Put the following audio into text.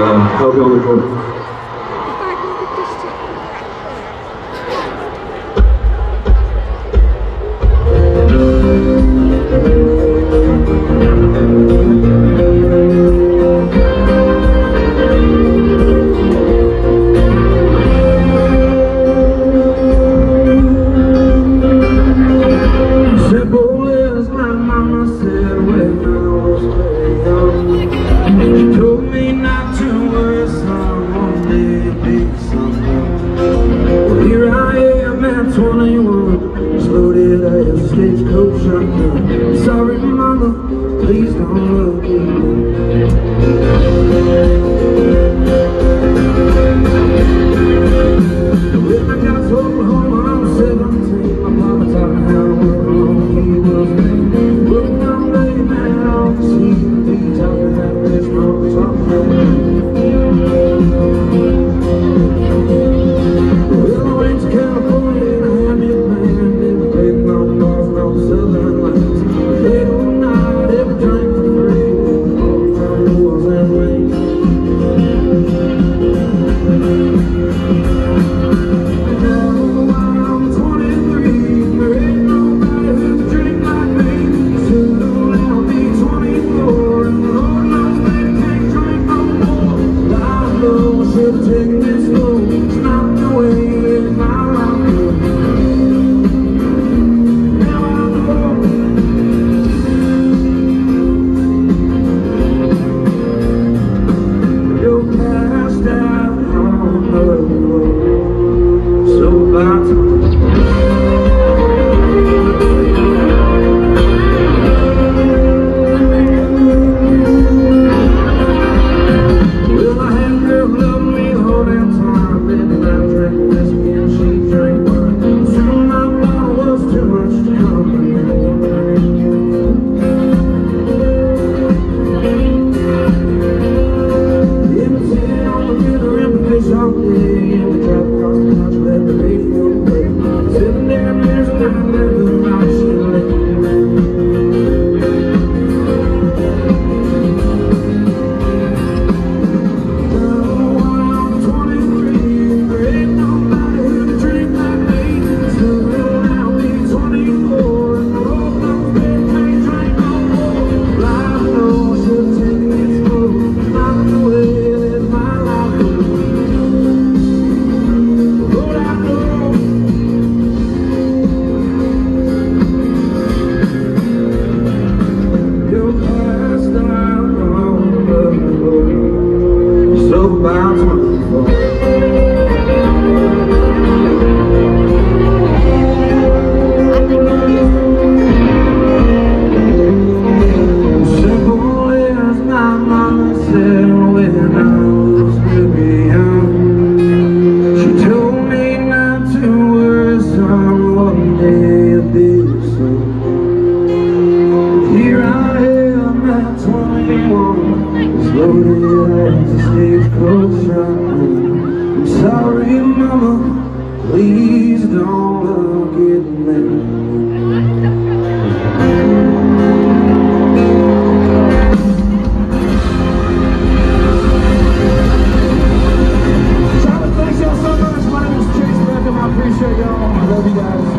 uh, help you on the. Stagecoach chegam as novidades.